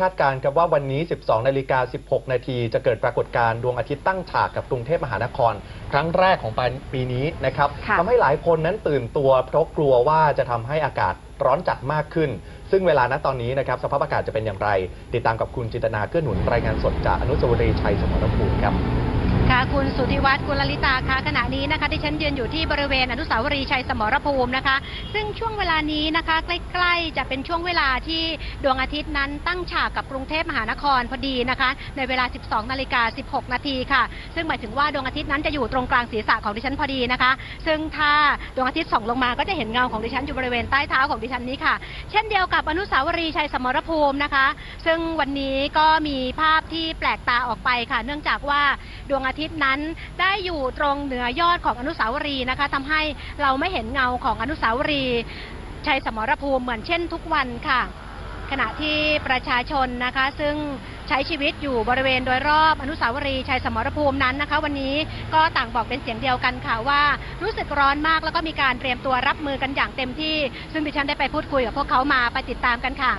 คาดการณ์ครับว่าวันนี้ 12 นาฬิกา 16 นาทีจะเกิดปรากฏการณ์ดวงอาทิตย์ตั้งฉากกับกรุงเทพมหานคร ครั้งแรกของปีนี้นะครับค่ะ ทำให้หลายคนนั้นตื่นตัวเพราะกลัวว่าจะทำให้อากาศร้อนจัดมากขึ้น ซึ่งเวลาณตอนนี้นะครับสภาพอากาศจะเป็นอย่างไร ติดตามกับคุณจินตนาเกื้อหนุนรายงานสดจากอนุสาวรีย์ชัยสมรภูมิครับค่ะคุณสุธิวัฒน์กุลลิตาคะขณะนี้นะคะที่ฉันยืนอยู่ที่บริเวณอนุสาวรีย์ชัยสมรภูมินะคะ ซึ่งช่วงเวลานี้นะคะ ใกล้ๆจะเป็นช่วงเวลาที่ดวงอาทิตย์นั้นตั้งฉากกับกรุงเทพมหานครพอดีนะคะ ในเวลา 12นาฬิกา16 นาทีค่ะ ซึ่งหมายถึงว่าดวงอาทิตย์นั้นจะอยู่ตรงกลางศีรษะของดิฉันพอดีนะคะ ซึ่งถ้าดวงอาทิตย์ส่องลงมาก็จะเห็นเงาของดิฉันอยู่บริเวณใต้เท้าของดิฉันนี้ค่ะ เช่นเดียวกับอนุสาวรีย์ชัยสมรภูมินะคะ ซึ่งวันนี้ก็มีภาพที่แปลกตาออกไปค่ะ เนื่องจากว่าดวงอาทิตย์นั้นได้อยู่ตรงเหนือยอดของอนุสาวรีย์นะคะทำให้เราไม่เห็นเงาของอนุสาวรีย์ชัยสมรภูมิเหมือนเช่นทุกวันค่ะ ขณะที่ประชาชนนะคะซึ่งใช้ชีวิตอยู่บริเวณโดยรอบอนุสาวรีย์ชัยสมรภูมินั้นนะคะ วันนี้ก็ต่างบอกเป็นเสียงเดียวกันค่ะว่ารู้สึกร้อนมากแล้วก็มีการเตรียมตัวรับมือกันอย่างเต็มที่ ซึ่งดิฉันได้ไปพูดคุยกับพวกเขามาไปติดตามกันค่ะ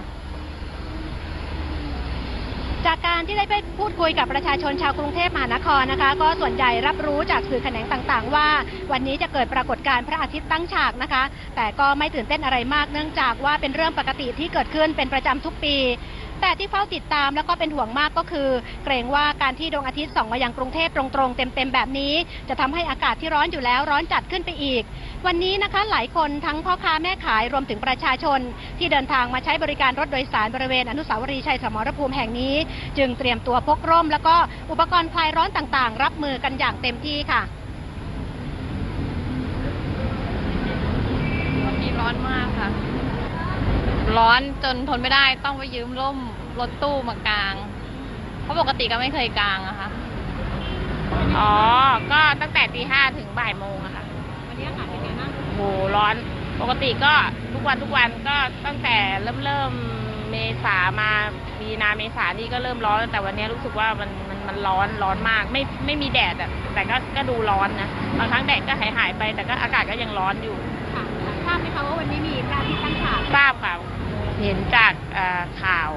จากการที่ได้ไปพูดคุยกับประชาชนชาวกรุงเทพมหานครนะคะ ก็ส่วนใหญ่รับรู้จากสื่อแขนงต่างๆ ว่า วันนี้จะเกิดปรากฏการณ์พระอาทิตย์ตั้งฉากนะคะ แต่ก็ไม่ตื่นเต้นอะไรมากเนื่องจากว่าเป็นเรื่องปกติที่เกิดขึ้นเป็นประจำทุกปี แต่ที่เฝ้าติดตามแล้วก็เป็นห่วงมากก็คือ เกรงว่าการที่ดวงอาทิตย์ส่องมายังกรุงเทพตรงๆ เต็มๆแบบนี้ จะทำให้อากาศที่ร้อนอยู่แล้วร้อนจัดขึ้นไปอีก วันนี้นะคะหลายคนทั้งพ่อค้าแม่ขายรวมถึงประชาชน ที่เดินทางมาใช้บริการรถโดยสารบริเวณอนุสาวรีย์ชัยสมรภูมิแห่งนี้ จึงเตรียมตัวพกร่ม แล้วก็อุปกรณ์คลายร้อนต่างๆ รับมือกันอย่างเต็มที่ค่ะวันนี้ร้อนมากค่ะ ร้อนจนทนไม่ได้ต้องไปยืมร่มรถตู้มากลาง เพราะปกติก็ไม่เคยกลางอะค่ะ อ๋อ ก็ตั้งแต่ตีห้าถึงบ่ายโมงอะค่ะวันนี้อากาศเป็นไงบ้างโหร้อน ปกติก็ทุกวันทุกวันก็ตั้งแต่เริ่มเริ่มเมษามามีนาเมษานี่ก็เริ่มร้อน แต่วันนี้รู้สึกว่ามันมันมันร้อนร้อนมาก ไม่ไม่มีแดดอะแต่ก็ก็ดูร้อนนะบางครั้งแดดก็หายหายไป แต่ก็อากาศก็ยังร้อนอยู่ ราบไหมคะว่าวันนี้มีพระอาทิตย์ตั้งฉากทราบค่ะเห็นจากเอ่อข่าว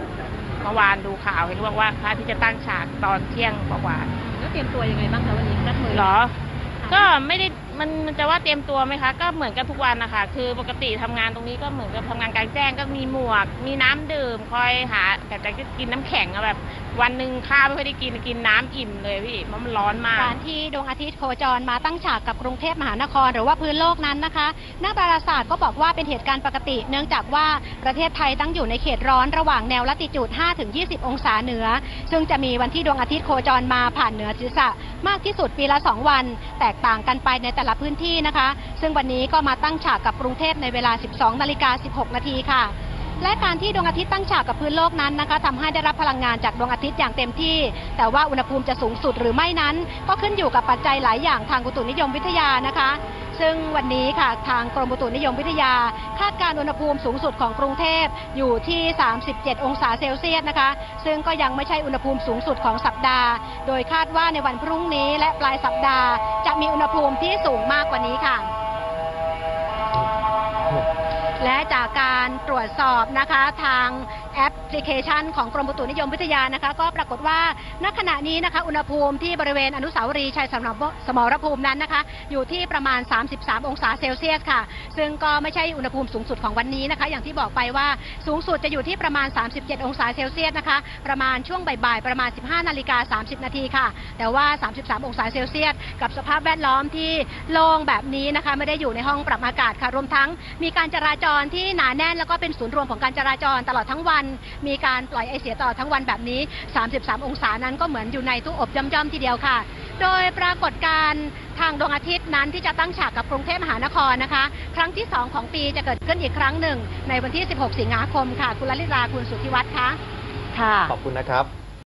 เมื่อวานดูข่าวเห็นบอกว่าพระที่จะตั้งฉากตอนเที่ยงกว่าๆแล้วเตรียมตัวยังไงบ้างคะวันนี้รับมือเหรอ ก็ไม่ได้ มันมันจะว่าเตรียมตัวไหมคะ ก็เหมือนกับทุกวันนะคะคือปกติทำงานตรงนี้ก็เหมือนกับทำงานกลางแจ้งก็มีหมวก มีน้ำดื่มคอยหาแต่จะกินน้ำแข็งอะแบบ วันหนึ่งข้าวไม่ค่อยได้กินกินน้ำอิ่มเลยพี่เพราะมันร้อนมาก การที่ดวงอาทิตย์โคจรมาตั้งฉากกับกรุงเทพมหานคร หรือว่าพื้นโลกนั้นนะคะนักดาราศาสตร์ก็บอกว่าเป็นเหตุการณ์ปกติ เนื่องจากว่าประเทศไทยตั้งอยู่ในเขตร้อนระหว่างแนวลัติจูด5-20 องศาเหนือ ซึ่งจะมีวันที่ดวงอาทิตย์โคจรมาผ่านเหนือศีรษะมากที่สุดปีละ 2 วัน แตกต่างกันไปในแต่ละพื้นที่นะคะ ซึ่งวันนี้ก็มาตั้งฉากกับกรุงเทพในเวลา 12 นาฬิกา 16 นาทีค่ะ และการที่ดวงอาทิตย์ตั้งฉากกับพื้นโลกนั้นนะคะทำให้ได้รับพลังงานจากดวงอาทิตย์อย่างเต็มที่ แต่ว่าอุณหภูมิจะสูงสุดหรือไม่นั้น ก็ขึ้นอยู่กับปัจจัยหลายอย่างทางอุตุนิยมวิทยานะคะ ซึ่งวันนี้ค่ะทางกรมอุตุนิยมวิทยา คาดการอุณหภูมิสูงสุดของกรุงเทพอยู่ที่ 37 องศาเซลเซียสนะคะ ซึ่งก็ยังไม่ใช่อุณหภูมิสูงสุดของสัปดาห์ โดยคาดว่าในวันพรุ่งนี้และปลายสัปดาห์ จะมีอุณหภูมิที่สูงมากกว่านี้ค่ะ และจากการตรวจสอบนะคะทาง แอปพลิเคชันของกรมอุตุนิยมวิทยานะคะ ก็ปรากฏว่าณขณะนี้นะคะ อุณหภูมิที่บริเวณอนุสาวรีย์ชัยสมรสมรภูมินั้นนะคะ อยู่ที่ประมาณ 33 องศาเซลเซียสค่ะ ซึ่งก็ไม่ใช่อุณหภูมิสูงสุดของวันนี้นะคะ อย่างที่บอกไปว่าสูงสุดจะอยู่ที่ประมาณ 37 องศาเซลเซียสนะคะ ประมาณช่วงบ่ายๆประมาณ 15 นาฬิกา 30 นาทีค่ะ แต่ว่า 33 องศาเซลเซียสกับสภาพแวดล้อมที่โล่งแบบนี้นะคะ ไม่ได้อยู่ในห้องปรับอากาศค่ะ รวมทั้งมีการจราจรที่หนาแน่นแล้วก็เป็นศูนย์รวมของการจราจรตลอดทั้งวันมีการปล่อยไอเสียต่อทั้งวันแบบนี้ 33 องศานั้นก็เหมือนอยู่ในตู้อบย่อมๆทีเดียวค่ะ โดยปรากฏการณ์ทางดวงอาทิตย์นั้นที่จะตั้งฉากกับกรุงเทพมหานครนะคะ ครั้งที่ 2 ของปีจะเกิดขึ้นอีกครั้งหนึ่ง ในวันที่ 16 สิงหาคมค่ะ คุณลลิตาคุณสุทธิวัฒน์คะค่ะ ขอบคุณนะครับ